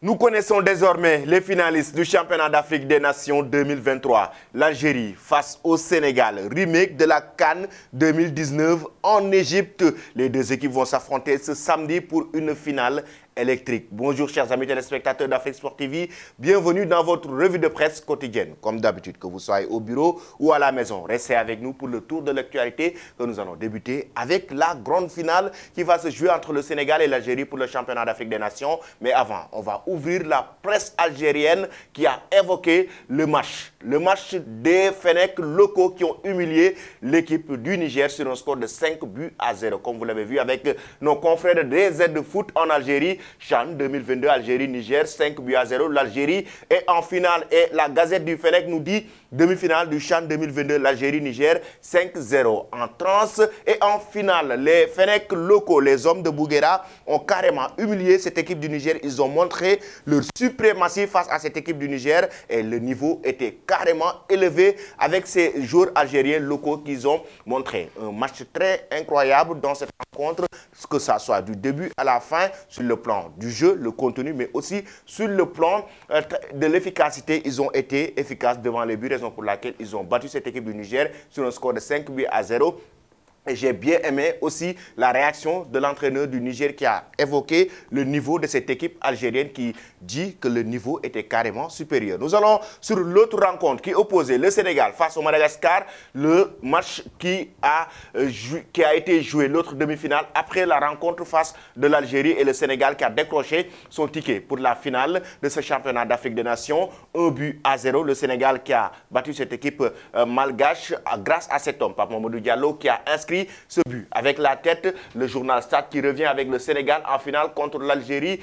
Nous connaissons désormais les finalistes du championnat d'Afrique des Nations 2023. L'Algérie face au Sénégal, remake de la Cannes 2019 en Égypte. Les deux équipes vont s'affronter ce samedi pour une finale Bonjour chers amis téléspectateurs d'Afrique Sport TV, bienvenue dans votre revue de presse quotidienne. Comme d'habitude, que vous soyez au bureau ou à la maison, restez avec nous pour le tour de l'actualité que nous allons débuter avec la grande finale qui va se jouer entre le Sénégal et l'Algérie pour le championnat d'Afrique des Nations. Mais avant, on va ouvrir la presse algérienne qui a évoqué le match. Le match des Fenech locaux qui ont humilié l'équipe du Niger sur un score de 5 buts à 0. Comme vous l'avez vu avec nos confrères de DZ de foot en Algérie, Chan 2022, Algérie-Niger, 5 buts à 0. L'Algérie est en finale et la Gazette du Fennec nous dit demi-finale du Chan 2022, l'Algérie-Niger, 5-0 en trans. Et en finale, les Fennec locaux, les hommes de Bouguera, ont carrément humilié cette équipe du Niger. Ils ont montré leur suprématie face à cette équipe du Niger et le niveau était carrément élevé avec ces joueurs algériens locaux qu'ils ont montré. Un match très incroyable dans cette rencontre, que ça soit du début à la fin, sur le plan du jeu, le contenu, mais aussi sur le plan euh, de l'efficacité. Ils ont été efficaces devant les buts, raison pour laquelle ils ont battu cette équipe du Niger sur un score de 5 buts à 0. J'ai bien aimé aussi la réaction de l'entraîneur du Niger qui a évoqué le niveau de cette équipe algérienne qui dit que le niveau était carrément supérieur. Nous allons sur l'autre rencontre qui opposait le Sénégal face au Madagascar, le match qui a, euh, qui a été joué, l'autre demi-finale, après la rencontre face de l'Algérie et le Sénégal qui a décroché son ticket pour la finale de ce championnat d'Afrique des Nations. Un but à zéro, le Sénégal qui a battu cette équipe euh, malgache grâce à cet homme, Pape Mamadou Diallo, qui a inscrit ce but. Avec la tête, le journal Stade qui revient avec le Sénégal en finale contre l'Algérie.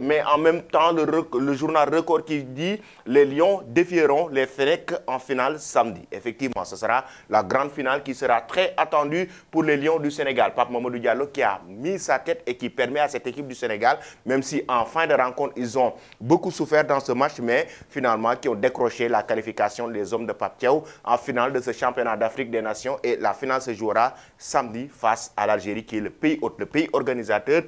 Mais en même temps, le, journal Record qui dit les Lions défieront les Fenech en finale samedi. Effectivement, ce sera la grande finale qui sera très attendue pour les Lions du Sénégal. Pape Mamadou Diallo qui a mis sa tête et qui permet à cette équipe du Sénégal, même si en fin de rencontre, ils ont beaucoup souffert dans ce match, mais finalement qui ont décroché la qualification des hommes de Pape en finale de ce championnat d'Afrique des Nations. Et la finale se jouera samedi face à l'Algérie qui est le pays, le pays organisateur.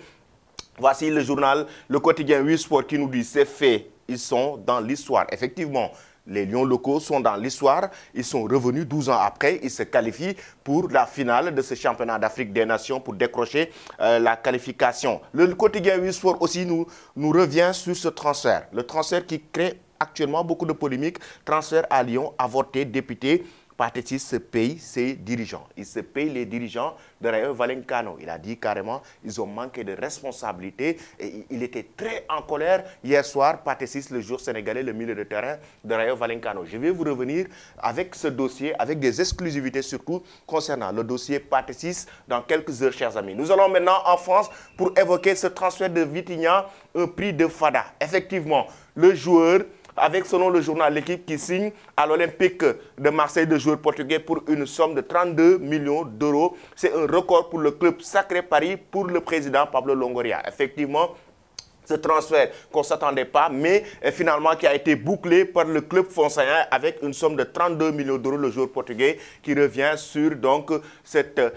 Voici le journal, le quotidien 8 Sport qui nous dit c'est fait, ils sont dans l'histoire. Effectivement, les Lions locaux sont dans l'histoire. Ils sont revenus 12 ans après. Ils se qualifient pour la finale de ce championnat d'Afrique des Nations pour décrocher euh, la qualification. Le, quotidien 8 Sport aussi nous, nous revient sur ce transfert. Le transfert qui crée actuellement beaucoup de polémiques. Transfert à Lyon, avorté, député. Patetis se paye ses dirigeants. Il se paye les dirigeants de Rayo Valencano. Il a dit carrément ils ont manqué de responsabilité et il était très en colère hier soir. Patetis, le jour sénégalais, le milieu de terrain de Rayo Valencano. Je vais vous revenir avec ce dossier, avec des exclusivités surtout concernant le dossier Patesis dans quelques heures, chers amis. Nous allons maintenant en France pour évoquer ce transfert de Vitignan, un prix de Fada. Effectivement, le joueur avec selon le journal L'équipe qui signe à l'Olympique de Marseille de joueurs portugais pour une somme de 32 millions d'euros. C'est un record pour le club Sacré Paris pour le président Pablo Longoria. Effectivement, ce transfert qu'on ne s'attendait pas, mais finalement qui a été bouclé par le club français avec une somme de 32 millions d'euros, le joueur portugais, qui revient sur donc cette, euh,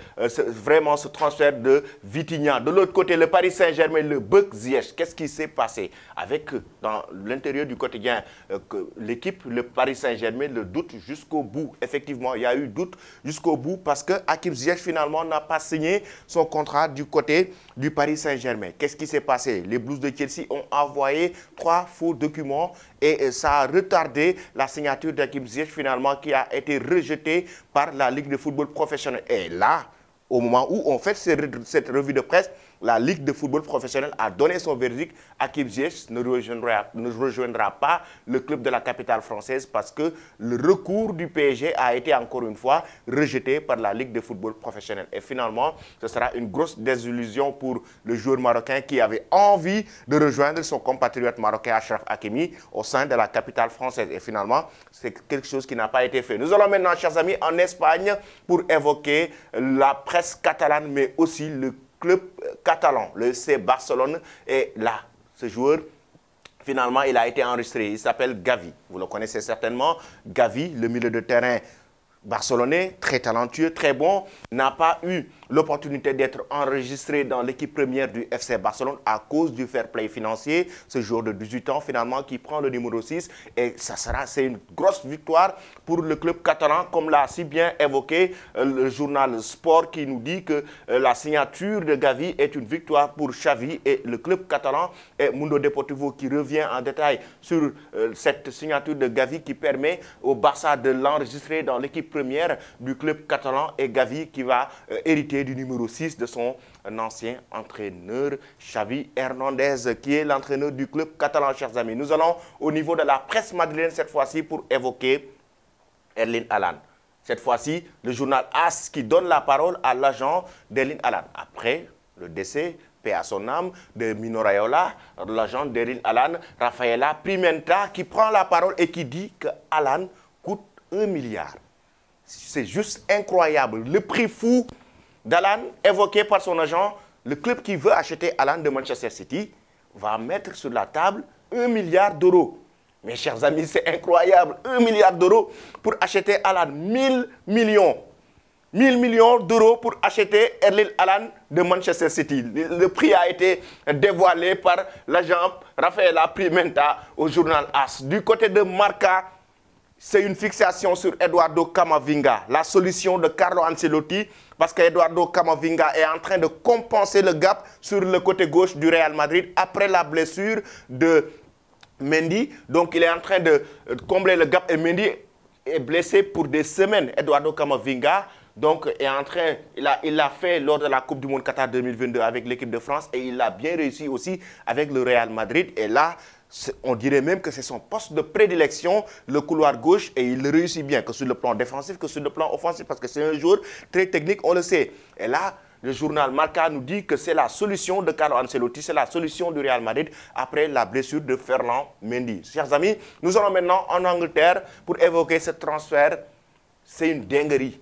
vraiment ce transfert de Vitignan. De l'autre côté, le Paris Saint-Germain, le Buck Ziyech, qu'est-ce qui s'est passé Avec euh, dans l'intérieur du quotidien, euh, l'équipe, le Paris Saint-Germain, le doute jusqu'au bout? Effectivement, il y a eu doute jusqu'au bout parce que Hakim Ziyech finalement n'a pas signé son contrat du côté du Paris Saint-Germain. Qu'est-ce qui s'est passé? Les Blues de Ont envoyé trois faux documents et ça a retardé la signature d'Akim Ziyech finalement qui a été rejetée par la Ligue de football professionnel. Et là, au moment où on fait cette revue de presse, la Ligue de football professionnel a donné son verdict. Akib Ziyech ne rejoindra, pas le club de la capitale française parce que le recours du PSG a été encore une fois rejeté par la Ligue de football professionnel. Et finalement, ce sera une grosse désillusion pour le joueur marocain qui avait envie de rejoindre son compatriote marocain Achraf Hakimi au sein de la capitale française. Et finalement, c'est quelque chose qui n'a pas été fait. Nous allons maintenant, chers amis, en Espagne pour évoquer la presse catalane, mais aussi le club catalan, le C Barcelone. Et là, ce joueur, finalement, il a été enregistré. Il s'appelle Gavi. Vous le connaissez certainement. Gavi, le milieu de terrain Barcelonais, très talentueux, très bon, n'a pas eu l'opportunité d'être enregistré dans l'équipe première du FC Barcelone à cause du fair play financier. Ce jour de 18 ans, finalement, qui prend le numéro 6. Et ça sera, c'est une grosse victoire pour le club catalan, comme l'a si bien évoqué euh, le journal Sport qui nous dit que euh, la signature de Gavi est une victoire pour Xavi et le club catalan et Mundo Deportivo qui revient en détail sur euh, cette signature de Gavi qui permet au Barça de l'enregistrer dans l'équipe première du club catalan et Gavi qui va euh, du numéro 6 de son ancien entraîneur Xavi Hernandez qui est l'entraîneur du club catalan, chers amis. Nous allons au niveau de la presse madrilène cette fois-ci pour évoquer Erling Haaland. Cette fois-ci, le journal AS qui donne la parole à l'agent d'Erling Haaland. Après le décès, paix à son âme, de Mino Raiola, l'agent d'Erling Haaland, Rafaela Pimenta, qui prend la parole et qui dit que Haaland coûte un milliard. C'est juste incroyable. Le prix fou d'Alan, évoqué par son agent, le club qui veut acheter Alan de Manchester City, va mettre sur la table un milliard d'euros. Mes chers amis, c'est incroyable. Un milliard d'euros pour acheter Alan. 1000 millions. 1000 millions d'euros pour acheter Erling Alan de Manchester City. Le, prix a été dévoilé par l'agent Rafaela Pimenta au journal AS. Du côté de Marca, c'est une fixation sur Eduardo Camavinga, la solution de Carlo Ancelotti, parce qu'Eduardo Camavinga est en train de compenser le gap sur le côté gauche du Real Madrid après la blessure de Mendy. Donc il est en train de combler le gap et Mendy est blessé pour des semaines. Eduardo Camavinga donc, est en train, il l'a il fait lors de la Coupe du Monde Qatar 2022 avec l'équipe de France et il l'a bien réussi aussi avec le Real Madrid. Et là, on dirait même que c'est son poste de prédilection, le couloir gauche, et il réussit bien, que sur le plan défensif, que sur le plan offensif, parce que c'est un joueur très technique, on le sait. Et là, le journal Marca nous dit que c'est la solution de Carlo Ancelotti, c'est la solution du Real Madrid après la blessure de Ferland Mendy. Chers amis, nous allons maintenant en Angleterre pour évoquer ce transfert. C'est une dinguerie.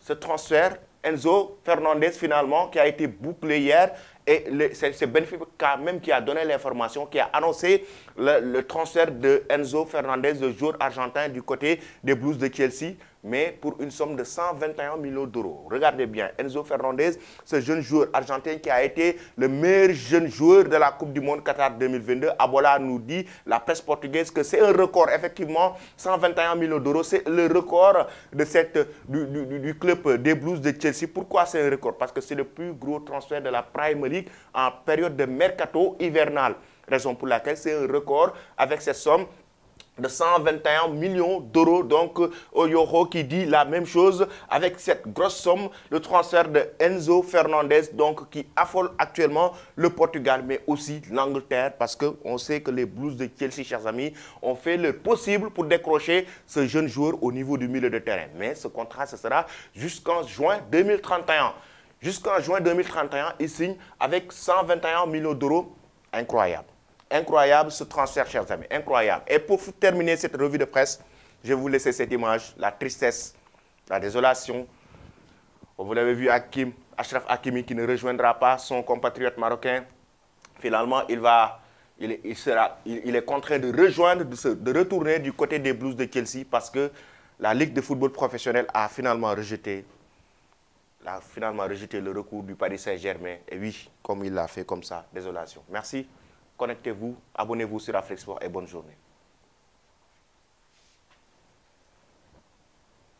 Ce transfert, Enzo Fernandez finalement, qui a été bouclé hier, et c'est Benfica même qui a donné l'information, qui a annoncé le, transfert de Enzo Fernandez, le joueur argentin du côté des Blues de Chelsea, mais pour une somme de 121 millions d'euros. Regardez bien, Enzo Fernandez, ce jeune joueur argentin qui a été le meilleur jeune joueur de la Coupe du Monde Qatar 2022. Abola nous dit, la presse portugaise, que c'est un record, effectivement, 121 millions d'euros, c'est le record de cette, du, du, du, club des Blues de Chelsea. Pourquoi c'est un record? Parce que c'est le plus gros transfert de la Premier League en période de mercato hivernal. Raison pour laquelle c'est un record avec cette somme de 121 millions d'euros. Donc, Oyoro qui dit la même chose avec cette grosse somme, le transfert de Enzo Fernandez, donc qui affole actuellement le Portugal, mais aussi l'Angleterre, parce qu'on sait que les Blues de Chelsea, chers amis, ont fait le possible pour décrocher ce jeune joueur au niveau du milieu de terrain. Mais ce contrat, ce sera jusqu'en juin 2031. Jusqu'en juin 2031, il signe avec 121 millions d'euros. Incroyable. Incroyable ce transfert, chers amis. Incroyable. Et pour terminer cette revue de presse, je vais vous laisser cette image, la tristesse, la désolation. Vous l'avez vu, Hakim, Ashraf Hakimi qui ne rejoindra pas son compatriote marocain. Finalement, il, va, il, sera, il, est contraint de rejoindre, de, de retourner du côté des Blues de Chelsea parce que la Ligue de football professionnel a finalement rejeté a finalement rejeté le recours du Paris Saint-Germain. Et oui, comme il l'a fait comme ça, désolation. Merci. Connectez-vous, abonnez-vous sur Afrique Sport et bonne journée.